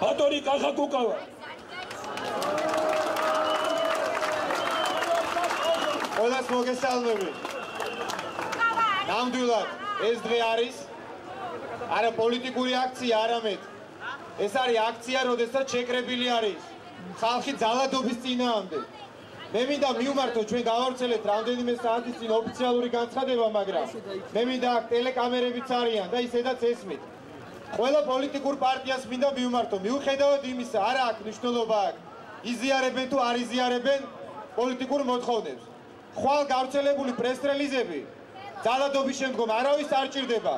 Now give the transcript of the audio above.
ბატონი კახა კუკავა ყველას მოგესალმები. ნამდვილად ეს დღე არის არა პოლიტიკური აქცია, არამედ ეს არის აქცია, როდესაც შეკრებილი არის ხალხი ძალადობის წინააღმდეგ. მე მინდა მივმართო ჩვენ გავავრცელეთ რამდენიმე საათის წინ ოფიციალური განცხადება, მაგრამ მე მინდა აქ ტელეკამერებიც არიან და ისედაც ესმით. ყველა პოლიტიკურ პარტიას მინდა მივმართო, მიუხედავად იმისა, არა აქვს მნიშვნელობა აქ იზიარებენ თუ არ იზიარებენ პოლიტიკურ მოთხოვნებს. ხვალ გავრცელებული პრეს-რელიზები ძალადობის შემდგომ არავის არ ჭირდება.